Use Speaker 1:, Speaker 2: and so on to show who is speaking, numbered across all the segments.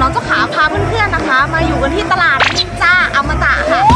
Speaker 1: น้องเจ้าขาพาเพื่อนๆนะคะ มาอยู่กันที่ตลาดนินจาอมตะค่ะ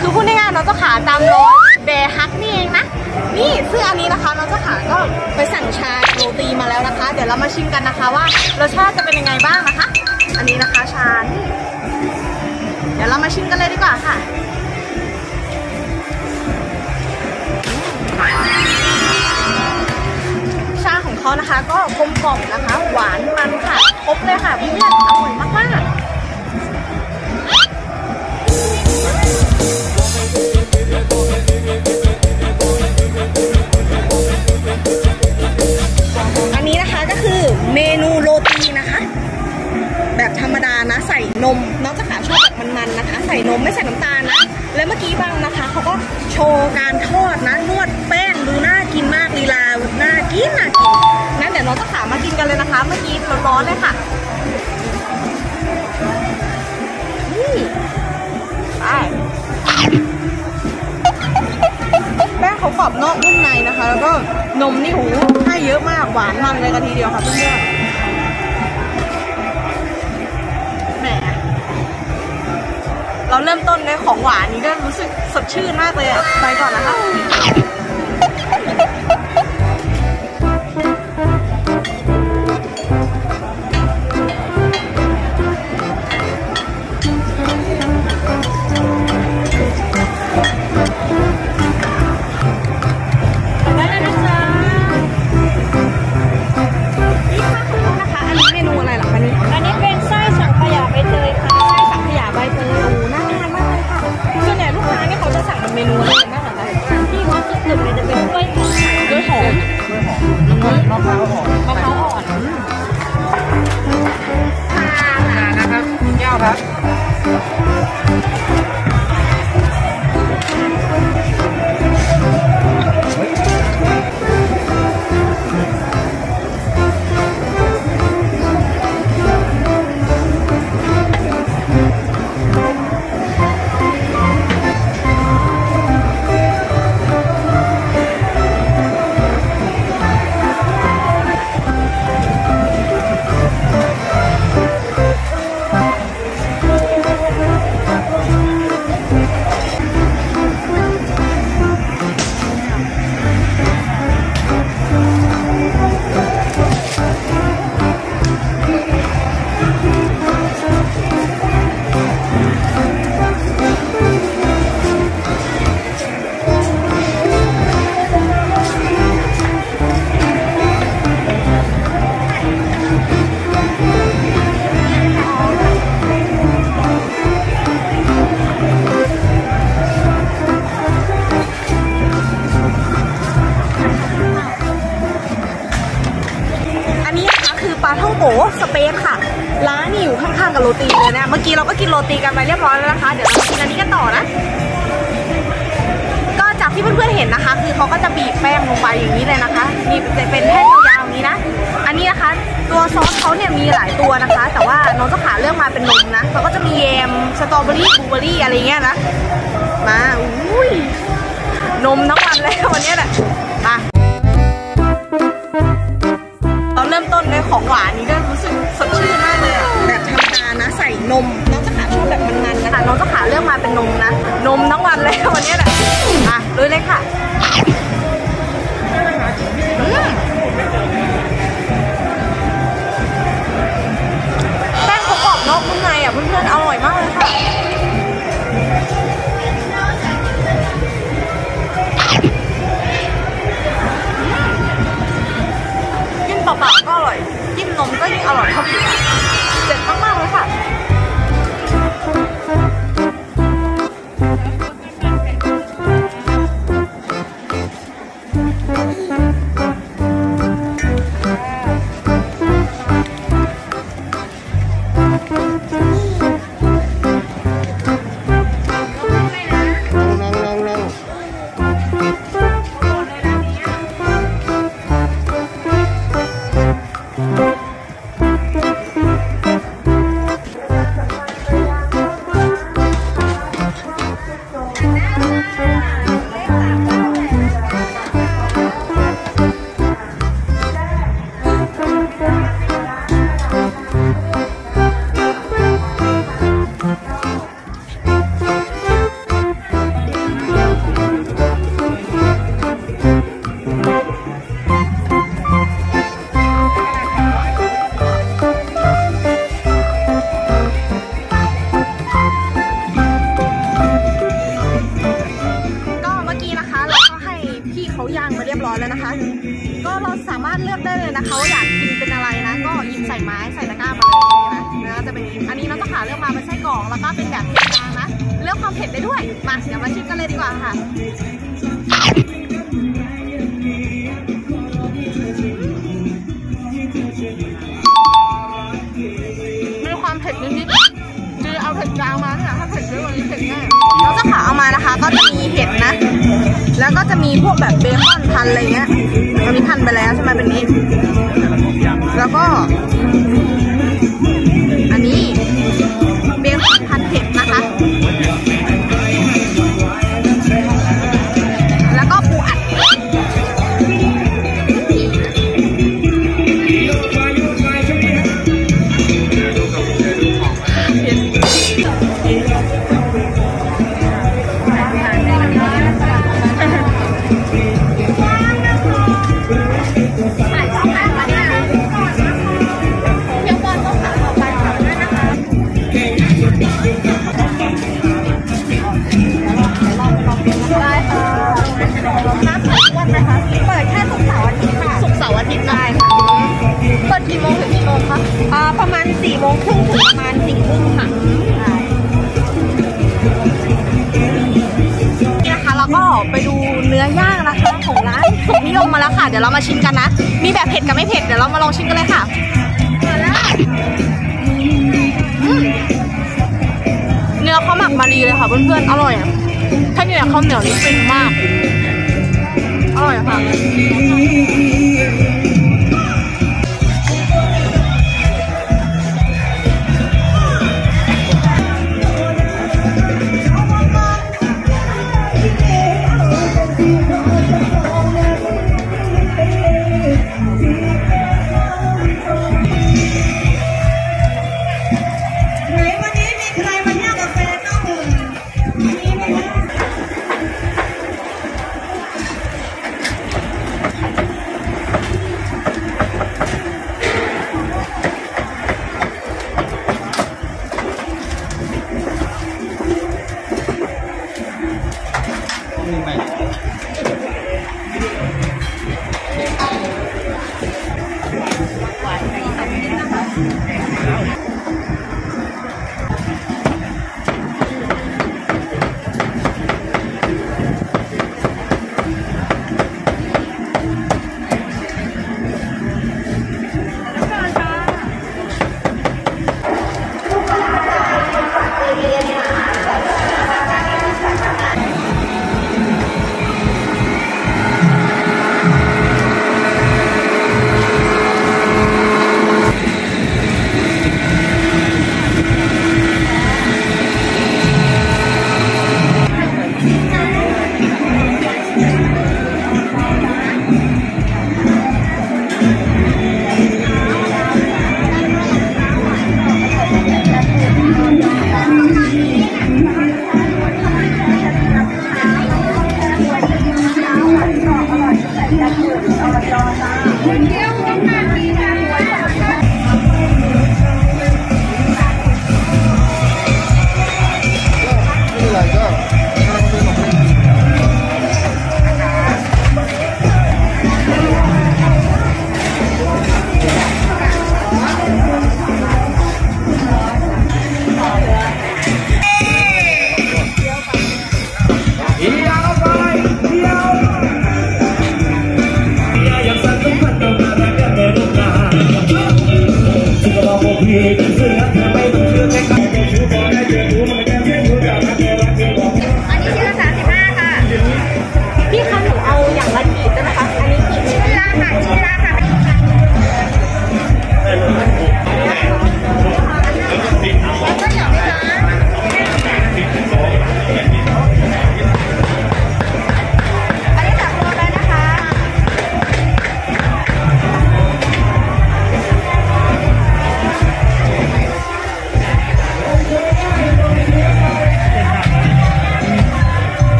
Speaker 1: คือพูดง่ายๆน้องเจ้าขาตามรอยแบร์ฮักนี่เองนะ นี่ซึ่งอันนี้นะคะน้องเจ้าขาก็ไปสั่งชาโรตีมาแล้วนะคะ เดี๋ยวเรามาชิมกันนะคะว่ารสชาติจะเป็นยังไงบ้างนะคะ อันนี้นะคะชานี่เดี๋ยวเรามาชิมกันเลยดีกว่าค่ะชาของเขานะคะก็กลมกล่อมนะคะ หวานมันค่ะ ครบเลยค่ะเพื่อนอร่อยมากๆ อันนี้นะคะก็คือเมนูโรตีนะคะ แบบธรรมดานะใส่นมน้องจะขาชอบแบบมันๆนะคะ ใส่นมไม่ใส่น้ำตาลนะ แล้วเมื่อกี้บางนะคะเขาก็โชว์การทอดนะนวดแป้งดูน่ากินมากลีลาน่ากินน่ากินงั้นเดี๋ยวน้องจะขามากินกันเลยนะคะ เมื่อกี้ร้อนๆเลยค่ะนี่ แป้งเขากรอบนอกนุ่มในนะคะ แล้วก็นมนี่หูให้เยอะมากหวานมันเลยกันทีเดียวค่ะเพื่อนๆแหมเราเริ่มต้นในของหวานนี้ก็รู้สึกสดชื่นมากเลยอะไปก่อนนะคะ มะ
Speaker 2: พร้าวอ่อน
Speaker 1: รา
Speaker 2: ก็
Speaker 1: กินโรตีกันไปเรียบร้อยแล้วนะคะ เดี๋ยวเรากินอันนี้กันต่อนะ ก็จากที่เพื่อนๆเห็นนะคะ คือเขาก็จะบีบแป้งลงไปอย่างนี้เลยนะคะมีเป็นแท่งยาวๆอย่างนี้นะ อันนี้นะคะ ตัวซอสเขาเนี่ยมีหลายตัวนะคะ แต่ว่าน้องเจ้าขาเลือกมาเป็นนมนะเขาก็จะมีแยมสตรอเบอรี่บลูเบอรี่อะไรเงี้ยนะ มาอุ้ยนมทั้งวันแล้ววันนี้แหละมาเราเริ่มต้นในของหวานนี้ก็รู้สึกสดชื่นมากเลยแบบธรรมดานะใส่นม นมทั้งวันแล้ววันนี้แหละอะลุยเลยค่ะ ยาวมาเนี่ยถ้าเผ็ดเยอะกว่านี้เผ็ดง่ายเราจะขาเอามานะคะ ก็จะมีเห็ดนะ แล้วก็จะมีพวกแบบเบคอนพันอะไรเงี้ยอันนี้พันไปแล้วใช่ไหมเป็นนี้แล้วก็ โมงค
Speaker 3: รึ่งถึงประมาณ4ี่ครึ่งค่ะ
Speaker 1: นี่นะคะเราก็ไปดูเนื้อย่างนะคะของร้านสุขนิยมมาแล้วค่ะ เดี๋ยวเรามาชิมกันนะ มีแบบเผ็ดกับไม่เผ็ด เดี๋ยวเรามาลองชิมกันเลยค่ะมาแล้วเนื้อเขาหมักมาดีเลยค่ะเพื่อนๆ อร่อยอะถ้ากินกับข้าเหนียวนี่ฟินมาก อร่อยค่ะ
Speaker 4: ไห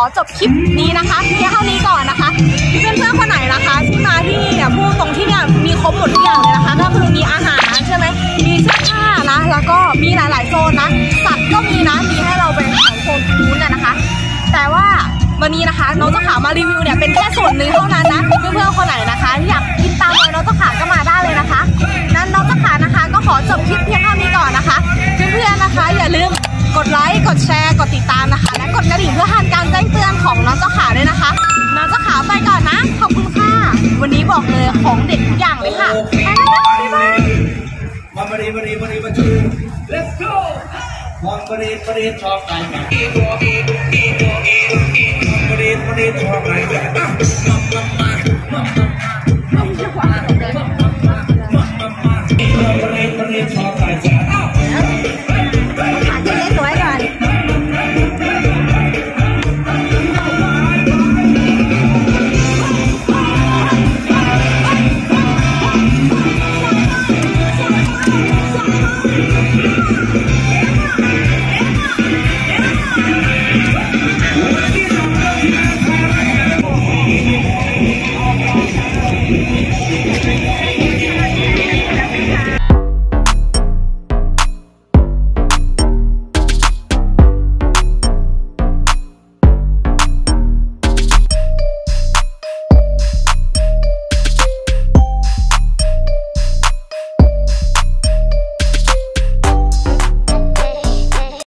Speaker 4: อ
Speaker 1: จบคลิปนี้นะคะเพียงเท่านี้ก่อนนะคะเพื่อนเพื่อนคนไหนนะคะ ที่มาที่นี่เนี่ยพูดตรงที่เนี่ยมีครบหมดทุกอย่างเลยนะคะ ก็คือมีอาหารใช่ไหมมีเสื้อผ้านะแล้วก็มีหลาย ๆ โซนนะสัตว์ก็มีนะมีให้เราไปถ่ายโซนนู้นน่ะนะคะ แต่ว่าวันนี้นะคะน้องเจ้าขามารีวิวเนี่ยเป็นแค่ส่วนหนึ่งเท่านั้นนะเพื่อนเพื่อนคนไหน กดไลค์ กดแชร์ กดติดตามนะคะ และกดกระดิ่งเพื่อทันการแจ้งเตือนของน้องเจ้าขาด้วยนะคะ น้องเจ้าขาไปก่อนนะ ขอบคุณค่ะ วันนี้บอกเลยของเด็ดทุกอย่างเลยค่ะไปแล้วนะบ๊ายบาย
Speaker 2: Mari mari mari maju. Let's go. Mong mari mari chok kai kai. Mong mari mari chok kai kai. Mama mama mama.